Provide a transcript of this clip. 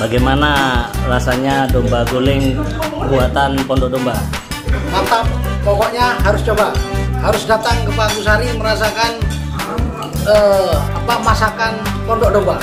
Bagaimana rasanya domba guling buatan Pondok Domba? mantap. Pokoknya harus coba. Harus datang ke Pangkusari merasakan eh, apa masakan pondok domba.